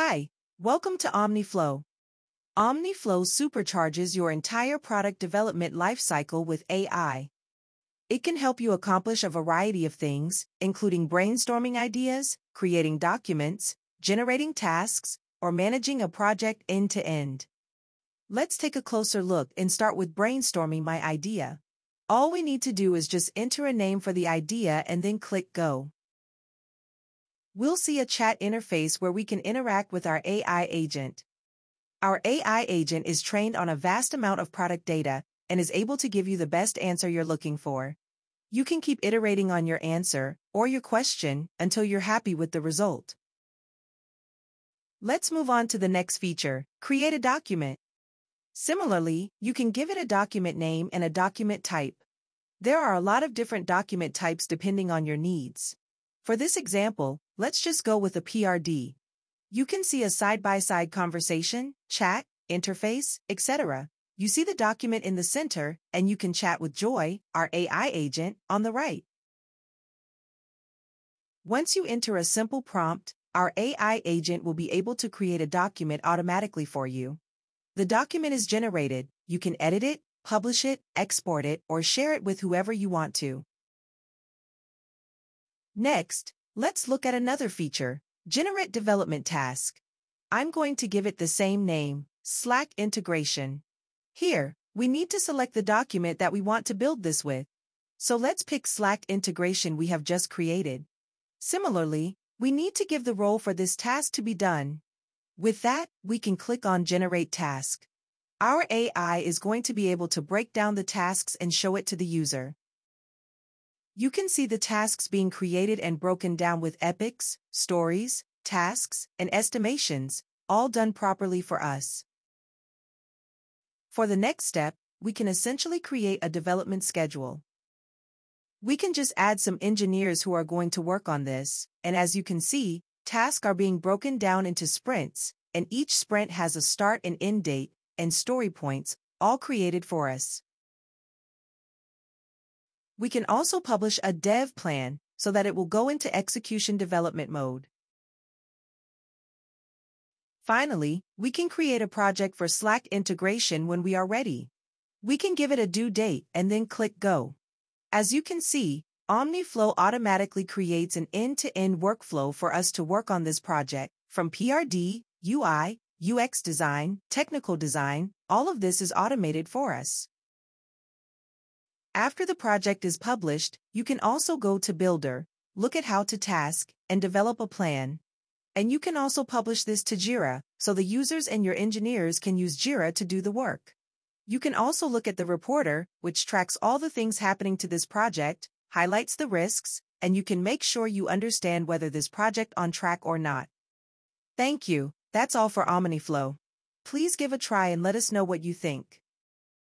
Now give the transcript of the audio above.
Hi, welcome to OmniFlow. OmniFlow supercharges your entire product development lifecycle with AI. It can help you accomplish a variety of things, including brainstorming ideas, creating documents, generating tasks, or managing a project end to end. Let's take a closer look and start with brainstorming my idea. All we need to do is just enter a name for the idea and then click Go. We'll see a chat interface where we can interact with our AI agent. Our AI agent is trained on a vast amount of product data and is able to give you the best answer you're looking for. You can keep iterating on your answer or your question until you're happy with the result. Let's move on to the next feature, create a document. Similarly, you can give it a document name and a document type. There are a lot of different document types depending on your needs. For this example, let's just go with a PRD. You can see a side-by-side -side conversation, chat, interface, etc. You see the document in the center, and you can chat with Joy, our AI agent, on the right. Once you enter a simple prompt, our AI agent will be able to create a document automatically for you. The document is generated, you can edit it, publish it, export it, or share it with whoever you want to. Next, let's look at another feature, Generate Development Task. I'm going to give it the same name, Slack Integration. Here, we need to select the document that we want to build this with. So let's pick Slack integration we have just created. Similarly, we need to give the role for this task to be done. With that, we can click on Generate Task. Our AI is going to be able to break down the tasks and show it to the user. You can see the tasks being created and broken down with epics, stories, tasks, and estimations, all done properly for us. For the next step, we can essentially create a development schedule. We can just add some engineers who are going to work on this, and as you can see, tasks are being broken down into sprints, and each sprint has a start and end date, and story points, all created for us. We can also publish a dev plan so that it will go into execution development mode. Finally, we can create a project for Slack integration when we are ready. We can give it a due date and then click Go. As you can see, OmniFlow automatically creates an end-to-end -end workflow for us to work on this project, from PRD, UI, UX design, technical design, all of this is automated for us. After the project is published, you can also go to Builder, look at how to task, and develop a plan. And you can also publish this to Jira, so the users and your engineers can use Jira to do the work. You can also look at the reporter, which tracks all the things happening to this project, highlights the risks, and you can make sure you understand whether this project on track or not. Thank you, that's all for OmniFlow. Please give a try and let us know what you think.